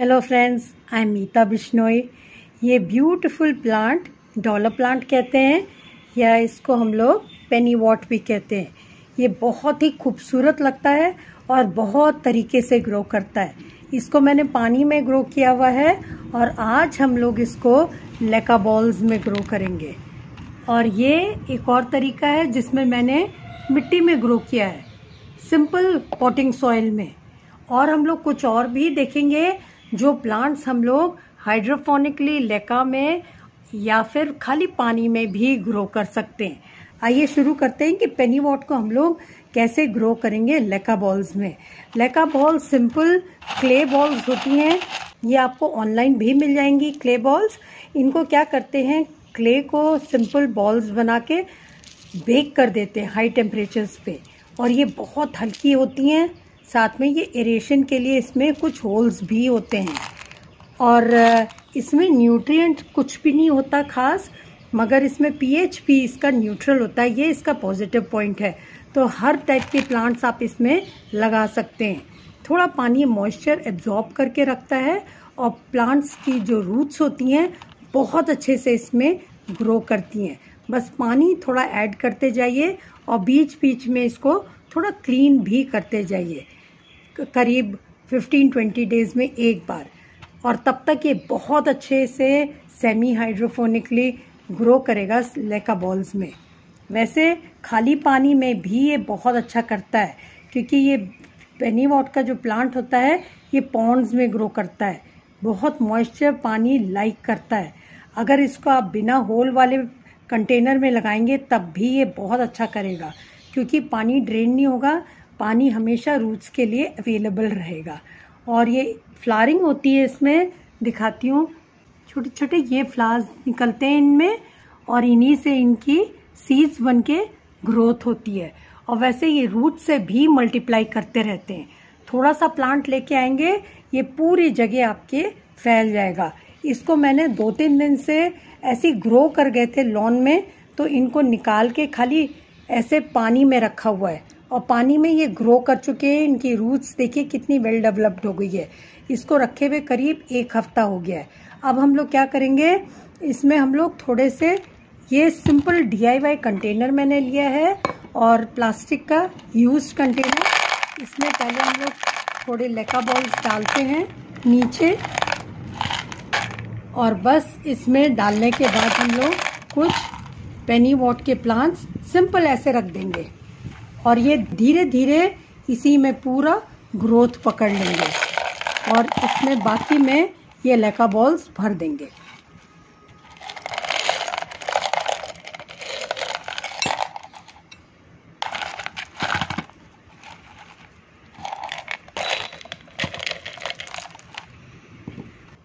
Hello friends I am Meeta Bishnoi ये beautiful plant dollar plant कहते हैं, या इसको हम लोग पेनी वॉट भी कहते हैं। ये बहुत ही खूबसूरत लगता है और बहुत तरीके से ग्रो करता है। इसको मैंने पानी में ग्रो किया हुआ है और आज हम लोग इसको लेका बॉल्स में ग्रो करेंगे। और ये एक और तरीका है जिसमें मैंने मिट्टी में ग्रो किया है। सिंपल पॉटिंग सॉइल में। और हम लोग कुछ और भी देखेंगे। जो प्लांट्स हम लोग हाइड्रोफोनिकली लेका में या फिर खाली पानी में भी ग्रो कर सकते हैं। आइए शुरू करते हैं कि पेनी वॉट को हम लोग कैसे ग्रो करेंगे लेका बॉल्स में। लेका बॉल सिंपल क्ले बॉल्स होती हैं। ये आपको ऑनलाइन भी मिल जाएँगी क्ले बॉल्स इनको क्या करते हैं? क्ले को सिंपल बॉल्स बना के बेक कर देते हैं हाई टेम्परेचर्स पे। और ये बहुत हल्की होती हैं। साथ में ये एरेशन के लिए इसमें कुछ होल्स भी होते हैं। और इसमें न्यूट्रिएंट कुछ भी नहीं होता खास, मगर इसमें पीएच भी इसका न्यूट्रल होता है, ये इसका पॉजिटिव पॉइंट है। तो हर टाइप के प्लांट्स आप इसमें लगा सकते हैं। थोड़ा पानी मॉइस्चर एब्जॉर्ब करके रखता है, और प्लांट्स की जो रूट्स होती हैं, बहुत अच्छे से इसमें ग्रो करती हैं। बस पानी थोड़ा ऐड करते जाइए, और बीच बीच में इसको थोड़ा क्लीन भी करते जाइए। करीब 15-20 डेज़ में एक बार। और तब तक ये बहुत अच्छे से सेमी हाइड्रोफोनिकली ग्रो करेगा लेका बॉल्स में। वैसे खाली पानी में भी ये बहुत अच्छा करता है, क्योंकि ये पेनी वॉट का जो प्लांट होता है, ये पॉन्ड्स में ग्रो करता है। बहुत मॉइस्चर पानी लाइक करता है। अगर इसको आप बिना होल वाले कंटेनर में लगाएँगे, तब भी ये बहुत अच्छा करेगा, क्योंकि पानी ड्रेन नहीं होगा पानी हमेशा रूट्स के लिए अवेलेबल रहेगा। और ये फ्लारिंग होती है इसमें, दिखाती हूँ। छोटे छोटे ये फ्लावर्स निकलते हैं इनमें और इन्हीं से इनकी सीड्स बन के ग्रोथ होती है। और वैसे ये रूट से भी मल्टीप्लाई करते रहते हैं। थोड़ा सा प्लांट लेके आएँगे, ये पूरी जगह आपके फैल जाएगा। इसको मैंने दो तीन दिन से ऐसे ग्रो कर गए थे लॉन में तो इनको निकाल के खाली ऐसे पानी में रखा हुआ है। और पानी में ये ग्रो कर चुके हैं, इनकी रूट्स देखिए कितनी वेल डेवलप्ड हो गई है। इसको रखे हुए करीब एक हफ़्ता हो गया है। अब हम लोग क्या करेंगे? इसमें हम लोग थोड़े से ये सिंपल डी कंटेनर मैंने लिया है और प्लास्टिक का यूज़ कंटेनर इसमें पहले हम लोग थोड़े लेका बॉल्स डालते हैं नीचे और बस इसमें डालने के बाद हम लोग कुछ पेनी वॉट के प्लांट्स सिंपल ऐसे रख देंगे। और ये धीरे धीरे इसी में पूरा ग्रोथ पकड़ लेंगे। और इसमें बाकी में ये लेका बॉल्स भर देंगे।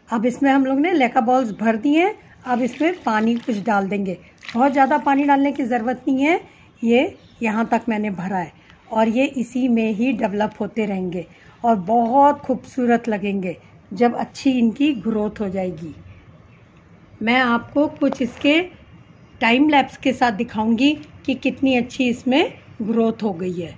अब इसमें हम लोग ने लेका बॉल्स भर दिए हैं। अब इसमें पानी कुछ डाल देंगे। बहुत ज़्यादा पानी डालने की ज़रूरत नहीं है। ये यहाँ तक मैंने भरा है और ये इसी में ही डेवलप होते रहेंगे और बहुत खूबसूरत लगेंगे जब अच्छी इनकी ग्रोथ हो जाएगी। मैं आपको कुछ इसके टाइम लैप्स के साथ दिखाऊँगी कि कितनी अच्छी इसमें ग्रोथ हो गई है।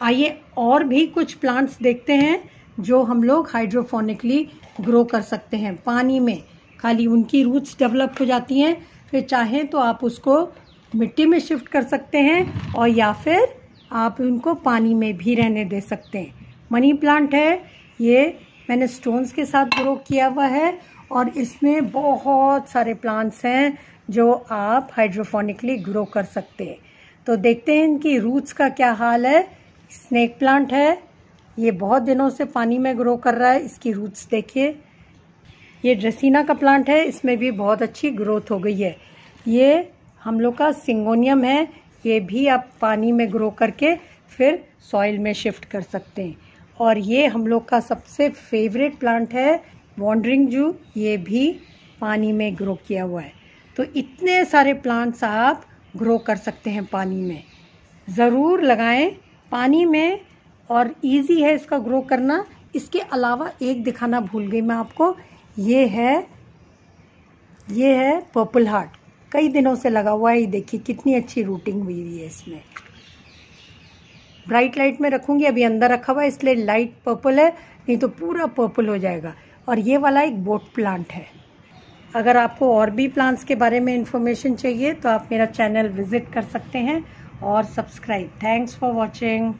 आइए और भी कुछ प्लांट्स देखते हैं जो हम लोग हाइड्रोफोनिकली ग्रो कर सकते हैं। पानी में खाली उनकी रूट्स डेवलप हो जाती हैं। फिर चाहें तो आप उसको मिट्टी में शिफ्ट कर सकते हैं और या फिर आप उनको पानी में भी रहने दे सकते हैं। मनी प्लांट है, ये मैंने स्टोन्स के साथ ग्रो किया हुआ है और इसमें बहुत सारे प्लांट्स हैं जो आप हाइड्रोफोनिकली ग्रो कर सकते हैं। तो देखते हैं इनकी रूट्स का क्या हाल है। स्नेक प्लांट है, ये बहुत दिनों से पानी में ग्रो कर रहा है, इसकी रूट्स देखिए। ये ड्रेसिना का प्लांट है, इसमें भी बहुत अच्छी ग्रोथ हो गई है। ये हम लोग का सिंगोनियम है, ये भी आप पानी में ग्रो करके फिर सॉइल में शिफ्ट कर सकते हैं। और ये हम लोग का सबसे फेवरेट प्लांट है वॉन्डरिंग जू ये भी पानी में ग्रो किया हुआ है। तो इतने सारे प्लांट्स आप ग्रो कर सकते हैं पानी में। ज़रूर लगाएँ पानी में और इजी है इसका ग्रो करना। इसके अलावा एक दिखाना भूल गई मैं आपको, ये है ये है पर्पल हार्ट कई दिनों से लगा हुआ है। ये देखिए, कितनी अच्छी रूटिंग हुई हुई है इसमें। ब्राइट लाइट में रखूँगी, अभी अंदर रखा हुआ है, इसलिए लाइट पर्पल है, नहीं तो पूरा पर्पल हो जाएगा। और ये वाला एक बोट प्लांट है। अगर आपको और भी प्लांट्स के बारे में इंफॉर्मेशन चाहिए तो आप मेरा चैनल विज़िट कर सकते हैं और सब्सक्राइब। Thanks for watching.